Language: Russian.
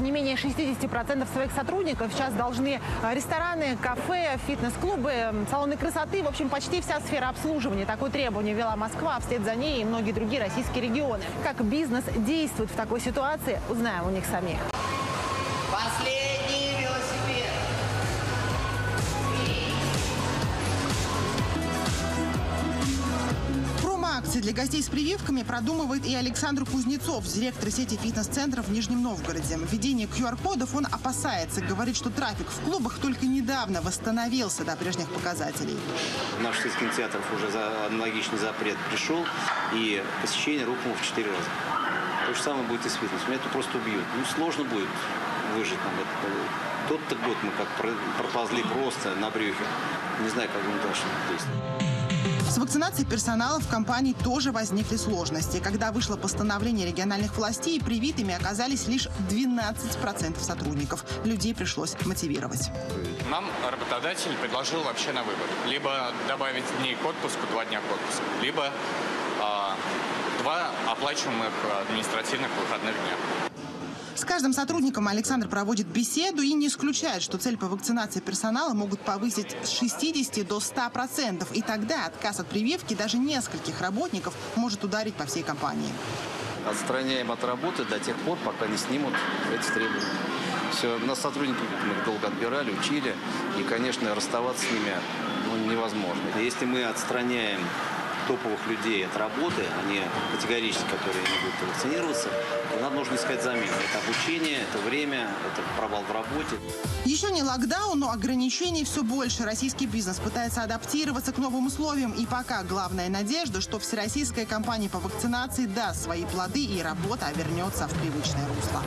не менее 60% своих сотрудников сейчас должны э, рестораны, кафе, фитнес-клубы, салоны красоты. В общем, почти вся сфера обслуживания. Такое требование ввела Москва, а вслед за ней и многие другие российские регионы. Как бизнес действует в такой ситуации, узнаем у них самих. Последний Промо-акции для гостей с прививками продумывает и Александр Кузнецов, директор сети фитнес-центров в Нижнем Новгороде. Введение QR-кодов он опасается. Говорит, что трафик в клубах только недавно восстановился до прежних показателей. В наш сеть кинотеатров уже за аналогичный запрет пришел, и посещение рухнуло в 4 раза. То же самое будет и с фитнесом. Меня это просто убьют. Ну, сложно будет выжить нам это. Тот-то год мы как про- проползли просто на брюхе. Не знаю, как будем дальше действовать. С вакцинацией персонала в компании тоже возникли сложности. Когда вышло постановление региональных властей, привитыми оказались лишь 12% сотрудников. Людей пришлось мотивировать. Нам работодатель предложил вообще на выбор. Либо добавить дней к отпуску, два дня к отпуску, либо а, два оплачиваемых административных выходных дня. С каждым сотрудником Александр проводит беседу и не исключает, что цель по вакцинации персонала могут повысить с 60 до 100%. И тогда отказ от прививки даже нескольких работников может ударить по всей компании. Отстраняем от работы до тех пор, пока не снимут эти требования. Все, нас сотрудники мы долго отбирали, учили, и, конечно, расставаться с ними ну, невозможно. Если мы отстраняем топовых людей от работы, они категорически, которые не будут вакцинироваться, нам нужно искать замену. Это обучение, это время, это провал в работе. Еще не локдаун, но ограничений все больше. Российский бизнес пытается адаптироваться к новым условиям. И пока главная надежда, что всероссийская кампания по вакцинации даст свои плоды и работа вернется в привычное русло.